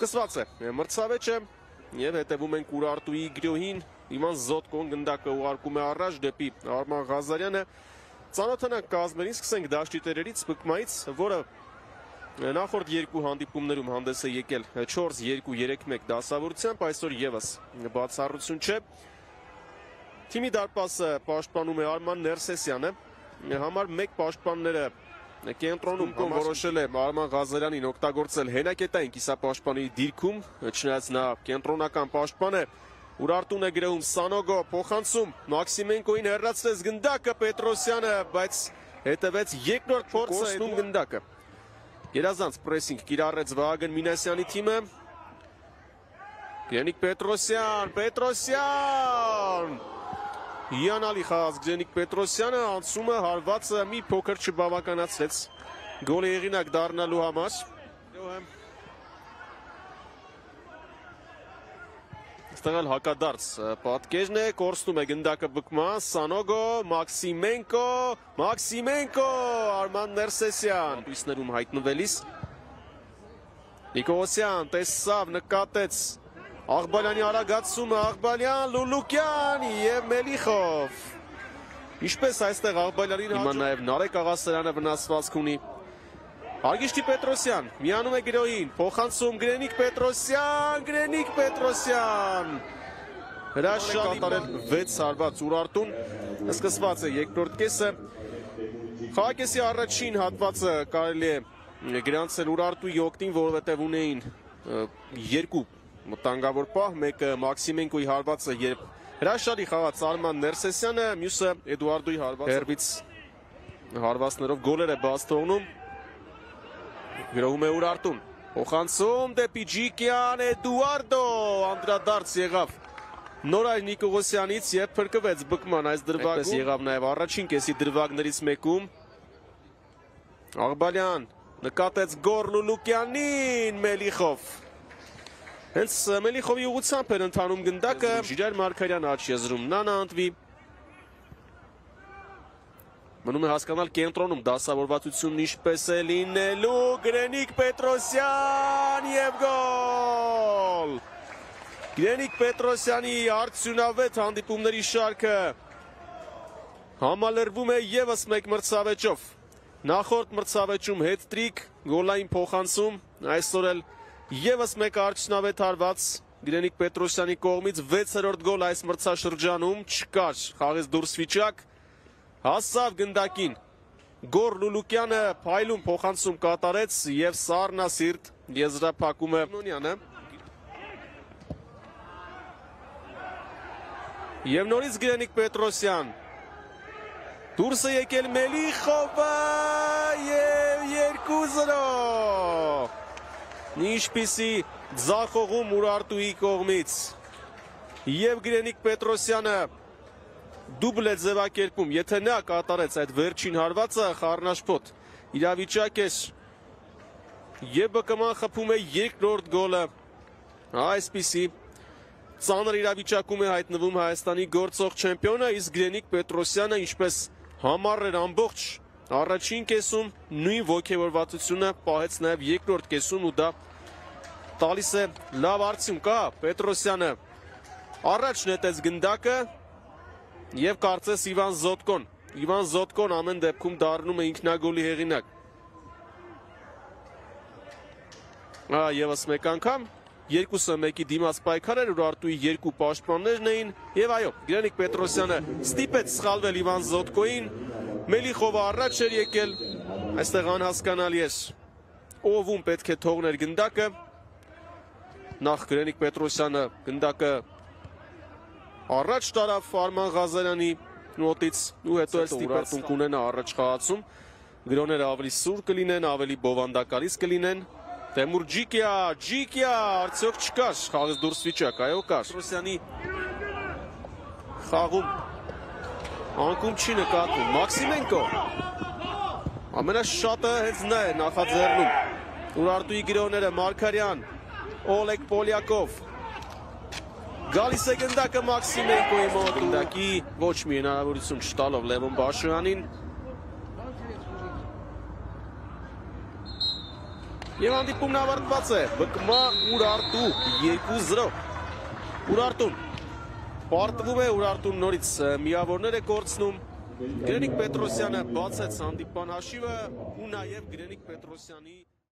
Սկսված է մրցավեճը եւ հետևում ենք Ուրարտուի գրոհին Իման Զոտկոն գնդակը ուղարկում է առաջ դեպի Արման Ղազարյանը Ծանոթանանք կազմերին, սկսենք դաշտի տերերից, Բկմայից, որը նախորդ երկու հանդիպումներում հանդես է եկել. 4-2-3-1 դասավորությամբ, այսօր եւս բացառություն չէ։ Թիմի դարպասը պաշտպանում է Արման Ներսեսյանը, համար 1 պաշտպանները կենտրոնում որոշել է Արման Ղազարյանին օգտագործել հենակետային կիսապաշտպանի դիրքում, չնայած նա կենտրոնական պաշտպան է, Ուրարտուն է գրեում Սանոգո, փոխանցում Մաքսիմենկոին հեռացրեց գնդակը Պետրոսյանը, բայց հետևեց երկրորդ փորձը ստում գնդակը։ Երազանց պրեսինգ կիրառեց Վահագն Մինասյանի թիմը։ Գենիկ Պետրոսյան, Պետրոսյան Հիանալի խաղաց Գենիկ Պետրոսյանը անցումը հարվածը մի փոքր չբավականացրեց. Գոլի եղինակ դառնալու համար։ Այստեղ էլ հակադարձ պատկերն է, կորստում է գնդակը բկման, Սանոգո, Մաքսիմենկո, Մաքսիմենկո, Արման Ներսեսյան, դույսներում հայտնվելիս, Նիկողոսյան տեսավ, նկատեց, Աղբալյանի արագացումը, Աղբալյան, Լուլուկյան և Մելիխով, Ինչպես այստեղ Աղբալյանին հաջում, հիմա նաև Նարեկ աղասերանը վնասվածք ունի, Արգիշտի Պետրոսյան միանում է գրոհին, փոխանցում Գրենիկ Պետրոսյան, Գրենիկ Պետրոսյան։ Հրաշալի կատարել 6 հարված Ուրարտուն, սկսված է երկրորդ կեսը։ Խաղակեսի առաջին հատվածը կարելի է գրանցել Ուրարտուի օգտին, որովհետև ունեին երկու մտանգավոր պահ, մեկը Մաքսիմենկոյի հարվածը, երբ հրաշալի խաղաց Արման Ներսեսյանը, մյուսը Էդուարդոյի հարվածը։ Հերբից հարվածներով գոլեր է բաց թողնում գրոհում է Ուրարտուն։ Փոխանցում դեպի Ջիկյան Էդուարդո, անդրադարձ եղավ Նորայր Նիկողոսյանից եւ փրկվեց բկման այս դրվագում։ Այդպես եղավ նաեւ առաջին կեսի դրվագներից մեկում։ Աղբալյան նկատեց Գորլու Լուկյանին Մելիխով։ Հենց Մելիխովի ուղությամբ էր ընթանում գնդակը։ Ժիրայր Մարկարյան աչ եզրում նանա ընտվի։ Մնում է հասկանալ կենտրոնում դասավորվածությունն ինչպես է լինելու Գրենիկ Պետրոսյան եւ գոլ։ Գրենիկ Պետրոսյանի արդյունավետ հանդիպումների շարքը համալրվում է եւս մեկ մրցավեճով։ Նախորդ մրցավեճում հետ-տրիկ, գոլային փոխանցում, այսօր էլ եւս մեկ արդյունավետ հարված Գրենիկ Պետրոսյանի կողմից 6-րդ գոլ այս մրցաշրջանում չկար։ Խաղից դուրս վիճակ հասավ գնդակին։ Գոր Լուլուկյանը փայլում փոխանցում կատարեց եւ Սառնասիրտ եզրափակում է Նոնյանը։ Եվ նորից Գրենիկ Պետրոսյան։ Դուրս է եկել Մելիխովը եւ 2-0։ Ինչպիսի ձախողում Ուրարտուի կողմից։ Եվ Գրենիկ Պետրոսյանը դուբլ է ձևակերպում, եթե նա կատարեց այդ վերջին հարվածը, խառնաշփոթ իրավիճակ է եւ ԲԿՄ-ն խփում է երկրորդ գոլը։ Այսպիսի ծանր իրավիճակում է հայտնվում Հայաստանի գործող չեմպիոնը, իսկ Գրենիկ Պետրոսյանը ինչպես համառ էր ամբողջ առաջին կեսում նույն ողջևորվածությունը պահեց նաև երկրորդ կեսում ու դա տալիս է լավ արդյունք, կա Պետրոսյանը առաջ նետեց գնդակը եւ կարծես Իվան Զոտկոն։ Իվան Զոտկոն ամեն դեպքում դառնում է ինքնագոլի հեղինակ։ Ա եւս մեկ անգամ երկուսը մեկի դիմաց պայքար էր, որ Արտուի երկու պաշտպաններն էին եւ այո, Գրենիկ Պետրոսյանը ստիպեց սխալվել Իվան Զոտկոին, Մելիխովը առաջ էր եկել, այստեղ անհասկանալի է ովում պետք է թողներ գնդակը նախ Գրենիկ Պետրոսյանը գնդակը առաջ տարավ Արման Ղազարյանի մոտից ու հետո էլ ստիպեցում կունենա առաջ խաղացում գրոները ավելի սուր կլինեն, ավելի բովանդակալից կլինեն Տեմուր Ջիկյա, Ջիկյա, արդյոք չկար խաղից դուրս վիճակ, այո կար Ռուսյանի խաղում անկում չի նկատում Մաքսիմենկո ամենաշատը հենց նա է նախաձեռնում Ուրարտուի գրոները Մարկարյան Օլեգ Պոլյակով Գալիս է գնդակը Մաքսիմենկոյի մոտ, գնդակի ոչ մի հնարավորություն չտալով Լևոն Բաշյանին։ Եվ հանդիպումն ավարտված է։ Բկմա Ուրարտու 2-0։ Ուրարտուն պարտվում է Ուրարտուն նորից միավորներ է կորցնում։ Գրենիկ Պետրոսյանը բացեց հանդիպան հաշիվը ու նաև Գրենիկ Պետրոսյանի